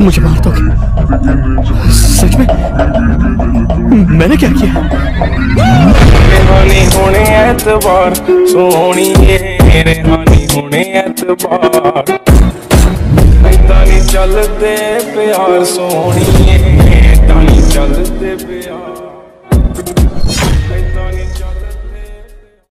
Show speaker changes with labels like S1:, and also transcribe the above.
S1: मुझे मार दोगे? सच में? मैंने क्या किया?
S2: चलते होने एतबार चलते प्यार होने एतबार